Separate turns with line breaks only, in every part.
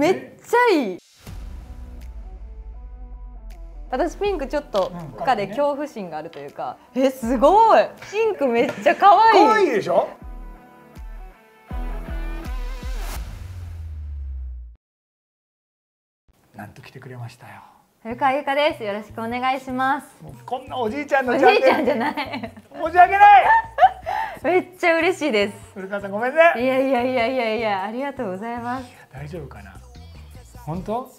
めっちゃいい。私ピンクちょっと
うん。
赤で恐怖心があるというか、えすごい。ピンクめっちゃ可愛い。
可愛いでしょ？なんと来てくれましたよ。
古川ゆかです。よろしくお願いします。
こんなおじいちゃんの
おじいちゃんじゃない。
申し訳ない。
めっちゃ嬉しいです。
古川さんごめん
い
ね
やいやいやいやいやありがとうございます。
大丈夫かな？本当？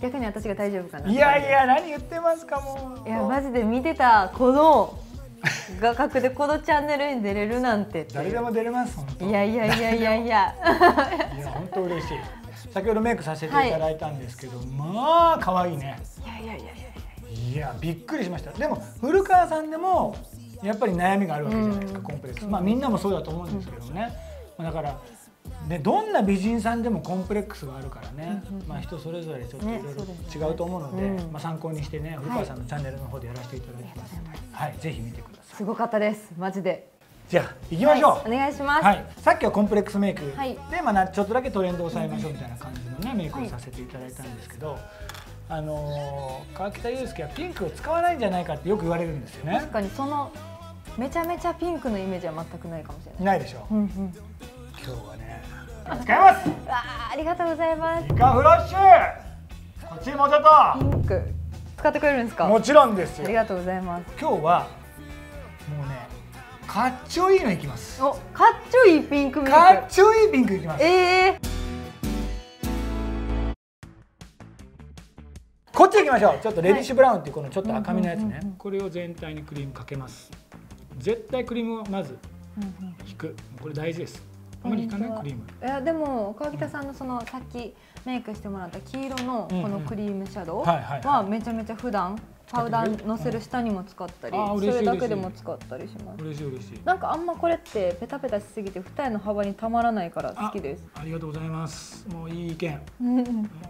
逆に私が大丈夫かない
やいや何言ってますかもう。
いやマジで見てたこの画角でこのチャンネルに出れるなんて
誰でも出れます本当。
いやいやいやいやいや。
いや本当嬉しい。先ほどメイクさせていただいたんですけど、まあ可愛いね。
いやいやいやいや
いや。びっくりしました。でも古川さんでもやっぱり悩みがあるわけじゃないですか、
うん
コンプレックス。まあみんなもそうだと思うんですけどね、だからね、どんな美人さんでもコンプレックスがあるからね、まあ、人それぞれちょっといろいろ違うと思うので、
うん。
まあ、参考にしてね古川さんのチャンネルの方でやらせていただきますので、はい、ぜひ見てください。
すごかったです。マジで。
じゃあ行きましょう、
お願いします、
はい、さっきはコンプレックスメイク。で、
はい。
まあな、ちょっとだけトレンドを抑えましょうみたいな感じのね、メイクをさせていただいたんですけど、あのー川北祐介はピンクを使わないんじゃないかってよく言われるんですよね。
確かにそのめちゃめちゃピンクのイメージは全くないかもしれない。
ないでしょ
うんうん。
今日はね使います。
わあありがとうございます。
イカフラッシュ。こっちにもうちょっ
ピンク使ってくれるんですか？
ともちろんですよ。
ありがとうございます。
今日はもうねかっちょいいのいきます。
おかっちょいいピンク
かっちょいいピンクいきます。
ええ。
こっち行きましょう。ちょっとレディッシュブラウンっていうこのちょっと赤みのやつね。これを全体にクリームかけます。絶対クリームをまず引く。これ大事ですあまり引かないクリーム。
いやでも川北さんのそのさっきメイクしてもらった黄色のこのクリームシャドウ
はいはいはい。
はめちゃめちゃ普段パウダーのせる下にも使ったりそれだけでも使ったりします。
嬉しい嬉しい。
なんかあんまこれってペタペタしすぎて二重の幅にたまらないから好きです。
ありがとうございます。もういい意見。も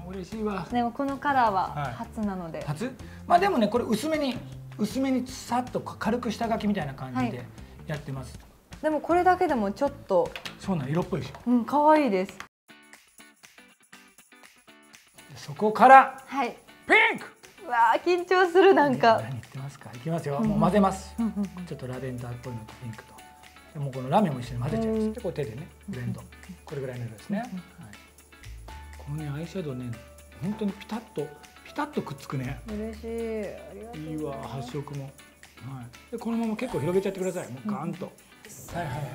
う嬉しいわ。
でもこのカラー
は
はい。初なので、
初？まあでもねこれ薄めに薄めにさっと軽く下書きみたいな感じで
はい。
やってます、
でもこれだけでもちょっと
そうなん色っぽいでしょ。
うん可愛いです。
そこから
はい。
ピンク！
うわー緊張するなんか。
何言ってますか？いきますよ。
うん。
もう混ぜます、
うんうん
ちょっとラベンダーっぽいのとピンクと。でもうこのラメも一緒に混ぜちゃいます、
うん。
でこう手でねブレンド。これぐらいの色ですね、はい、このねアイシャドウね本当にピタッとピタッとくっつくね。
嬉しい。
いいわ発色も、はい、でこのまま結構広げちゃってください。もうガーンと、はいはいはいはい。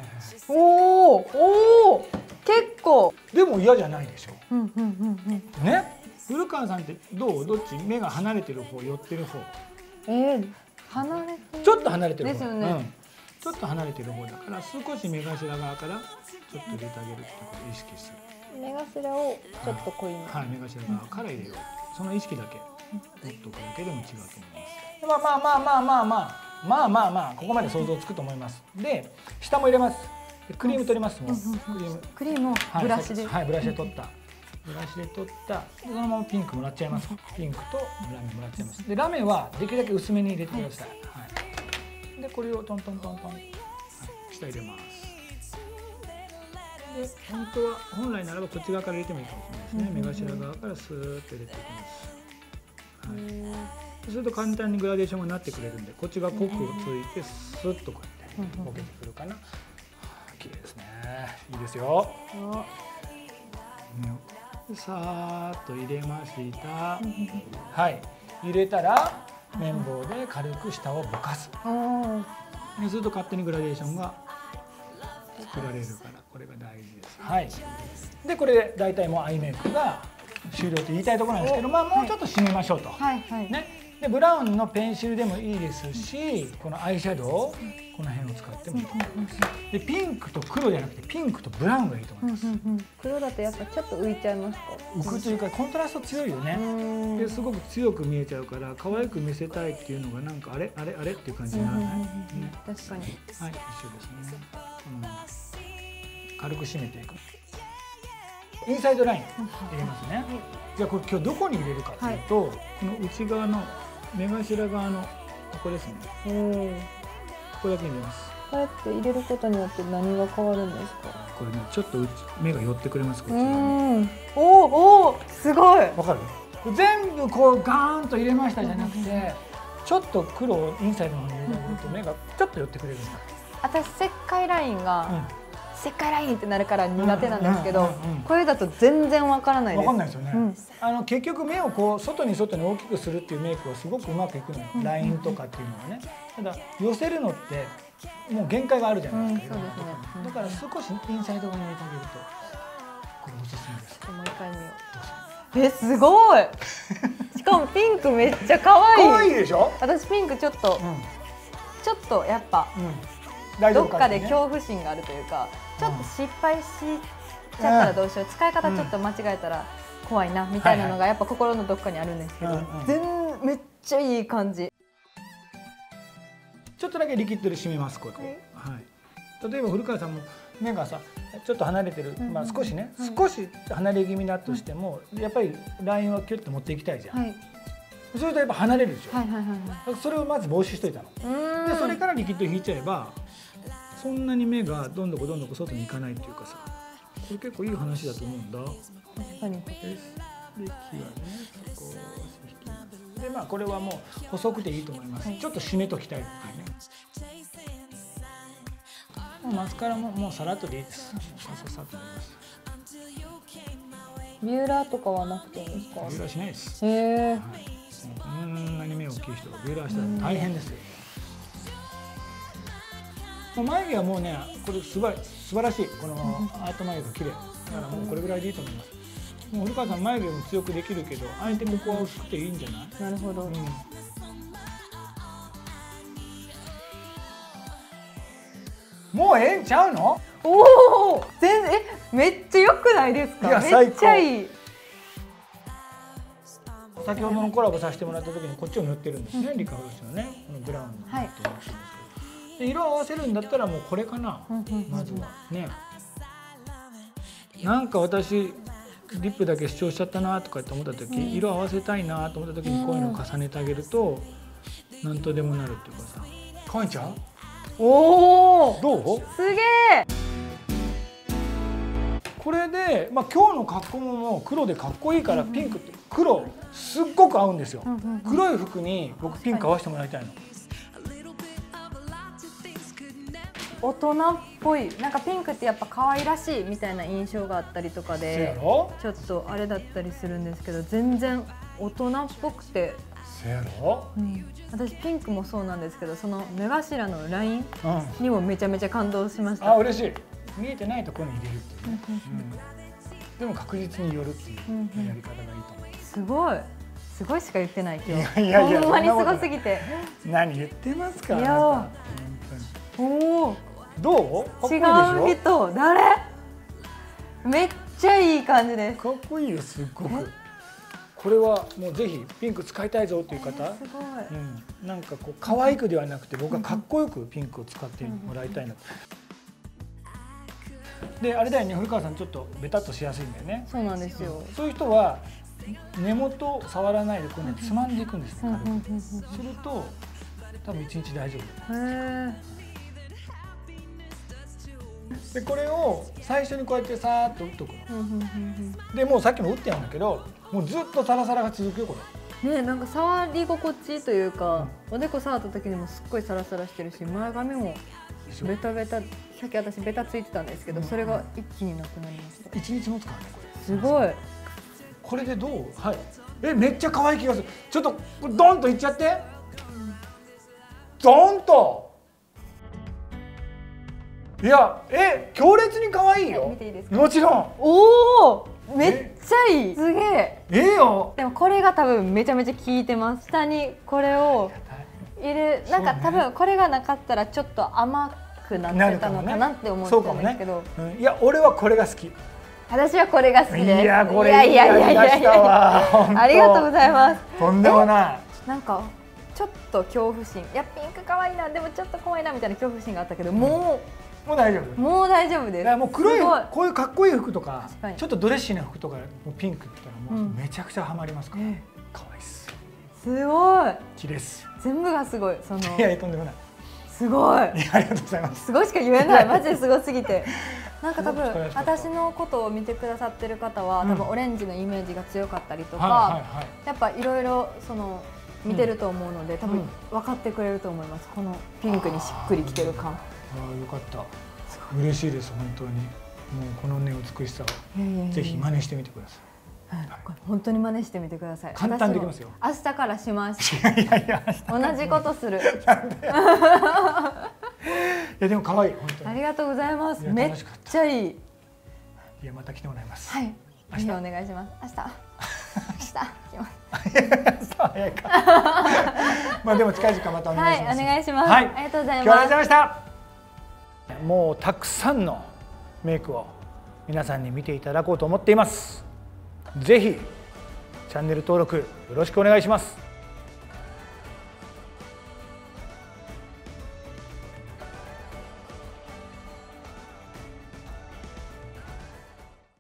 おーおー結構。
でも嫌じゃないでしょ。
うんうんうんうん。
ね？古川さんってどう？どっち？目が離れてる方寄ってる方。
えー、離れて
ちょっと離れてる方。
ですよね。
うん、ちょっと離れてる方だから少し目頭側からちょっと入れてあげるってことを意識する。
目頭をちょっと濃いめ
はい目頭側から入れよう。その意識だけ。持っておくだけでも違うと思います。まあまあまあまあまあまあまあまあまあここまで想像つくと思いますで下も入れますでクリーム取りますもうクリーム
クリームを
はい
ブラシで、
はい、ブラシで取った。ブラシで取った。でそのままピンクもらっちゃいます。ピンクとラメもらっちゃいます。で、ラメはできるだけ薄めに入れてください。はい。で、これをトントントントン。はい、下入れます。で、本当は本来ならばこっち側から入れてもいいかもしれないですね。目頭側からスーッと入れていきます。はい。すると簡単にグラデーションがなってくれるんで、こっちが濃くついてスッとこうやってボケてくるかな。はあ綺麗ですね。いいですよ。
あ
さーっと入れました。はい、入れたら綿棒で軽く下をぼかす。そうすると勝手にグラデーションが作られるからこれが大事です。はい。でこれで大体もうアイメイクが終了と言いたいところなんですけど、まあもうちょっと締めましょうと。
はいはい、
ね。でブラウンのペンシルでもいいですし、このアイシャドウこの辺を使ってもいいと思います。でピンクと黒じゃなくてピンクとブラウンがいいと思います。
黒だとやっぱちょっと浮いちゃいますか？
浮くというかコントラスト強いよね。
うん。
ですごく強く見えちゃうから可愛く見せたいっていうのがなんかあれあれあれっていう感じにならない、ね
確かに。
はい一緒ですね、うん、軽く締めていく。インサイドライン入れますね、じゃあこれ今日どこに入れるかというと、この内側の目頭側のここですね。ここだけに入れます。
こうやって入れることによって何が変わるんですか？
ここれねちょっと目が寄ってくれますこち側に。
ん。おおおすごい。
わかる？全部こうガーンと入れましたじゃなくてちょっと黒をインサイドの方に入れると目がちょっと寄ってくれるんだ
私石灰ラインが、
うん
石灰ラインってなるから苦手なんですけど、
うんうんうんうん。
これだと全然わからないです。
わかんないですよね、
うん。
あの結局目をこう外に外に大きくするっていうメイクはすごくうまくいくのよ、
うん。
ラインとかっていうのはね。ただ寄せるのってもう限界があるじゃないですか、
うん。そうですね。うん。
だから少しインサイド側に入れてあげるとこれおすすめです。
もう一回見よう。えすごい！しかもピンクめっちゃ可愛い。
可愛いでしょ？
私ピンクちょっと
うん、うん、
ちょっとやっぱ
大丈夫
どっかで
ね
恐怖心があるというかちょっと失敗しちゃったらどうしよう使い方ちょっと間違えたら怖いなみたいなのがやっぱ心のどっかにあるんですけど全めっちゃいい感じ。
ちょっとだけリキッドで締めますこれ、はい、例えば古川さんも目がさちょっと離れてる、まあ、少しね、
はい
少し離れ気味だとしても、やっぱりラインはキュッと持っていきたいじゃん、
はい。
それとやっぱ離れるでしょ、
はいはいはいはい。
それをまず防止しといたの、でそれからリキッド引いちゃえばそんなに目がどんどこどんどこ外に行かないっていうかさこれ結構いい話だと思うんだ。
確かに。
でで木はね少しでまあこれはもう細くていいと思います、
はい。
ちょっと締めときたいっていうね。もうマスカラももうさらっとでいいです。さささっと。なります
ビューラーとかはなくていいですか。
ビューラーしないです、
へえ
はい、こんなに目大きい人がビューラーしたら大変ですよ、眉毛はもうねこれすば素晴らしい。このアート眉毛が綺麗。だからもうこれぐらいでいいと思います。もう古川さん眉毛も強くできるけどあえてここは薄くていいんじゃない？
なるほど。
うん。もうええんちゃうの？
おお全然えめっちゃ良くないですか？めっちゃいい。
先ほどのコラボさせてもらった時にこっちを塗ってるんですね、リカフロスのね色合わせるんだったらもうこれかな、
うんうんうんうん
まずは。ね。なんか私リップだけ主張しちゃったなとかって思った時、色合わせたいなと思った時にこういうのを重ねてあげると何とでもなるっていうかさ。かわいいんちゃう
おお
どう？
すげえ！
これで、まあ、今日の格好も黒でかっこいいからピンクって黒すっごく合うんですよ、
うんうんうん。
黒い服に僕ピンク合わせてもらいたいの、
大人っぽいなんかピンクってやっぱ可愛らしいみたいな印象があったりとかで
ろ？
ちょっとあれだったりするんですけど全然大人っぽくて、
せやろ？
私ピンクもそうなんですけどその目頭のライン
うん。
にもめちゃめちゃ感動しました。
あ嬉しい。見えてないところに入れるっていう。ね、うん。でも確実に寄るっていう
うんうん。
やり方がいいと思
すごい。すごいしか言ってない今日。
いやいや
ほんまにすごすぎて。
う何言ってますか
おお
どう？かっこいい
違
でし
う人。誰？めっちゃいい感じです。
ょかっこいいよすっごく。これはもうぜひピンク使いたいぞっていう方？
すごい。
うん、なんかこう可愛くではなくて僕はかっこよくピンクを使ってもらいたいな。と。であれだよね古川さんちょっとベタっとしやすいんだよね。
そうなんですよ。
そういう人は根元を触らないでこうねつまんでいくんですね。すると多分一日大丈夫。
うんへ
でこれを最初にこうやってさーっと打っとくの。でもうさっきも打ってやるんだけどもうずっとサラサラが続くよこれ。
うんねなんか触り心地というかおでこ触った時にもすっごいサラサラしてるし前髪もベタベタさっき私ベタついてたんですけど
うん。
それが一気になくなりました。
一日持つからねこれ。
すごい。
これでどう？はい。えめっちゃ可愛い気がする。ちょっとドンといっちゃって。ドンといやえ強烈に可愛いよ。
見ていいですか？
もちろん。
おおめっちゃいい。すげえ。
ええよ。
でもこれが多分めちゃめちゃ効いてます。下にこれを入れなんか
ね。
多分これがなかったらちょっと甘くなってたのかなって思ってたんですけど、
うん、いや俺はこれが好き。い
私はこれが好き。です
やこれ
いやいやいやいやい
いいや。
ありがとうございます。
とんでもない。
なんかちょっと恐怖心。いやピンク可愛いな。でもちょっと怖いなみたいな恐怖心があったけど、も
もう大丈夫。
うもう大丈夫です。
もう黒いこういうかっこいい服とかちょっとドレッシーな服とかもうピンクって言ったらもう
うん。
めちゃくちゃハマりますから、
え
可愛いっす
すごい。
綺麗です。
全部がすごいその。
いやとんでもない。
すごい。
ありがとうございます。
すごいしか言えない。マジですごすぎて。なんか多分私のことを見てくださってる方は、
うん。
多分オレンジのイメージが強かったりとか、
はいはいはい。
やっぱいろいろその見てると思うので、多分
うん
分かってくれると思います。このピンクにしっくりきてる感
ああよかった。嬉しいです本当に。もうこのね美しさを。ぜひ真似してみてくださ
はい本当に真似してみてください。
簡単にできますよ。
明日からします。
いいやいや
同じことする。
いやでも可愛い本当に。
ありがとうございます。めっちゃいい。
いやまた来てもらいます。
はい。
明日。
お願いします。明日。明日。来ます
早いか。まあでも近い時間またお願
はいい
します、
お願いします、
はい。
ありがとうござい
今日はあり
ます
がとうございましたもうたくさんのメイクを皆さんに見ていただこうと思っています。是非チャンネル登録よろしくお願いします。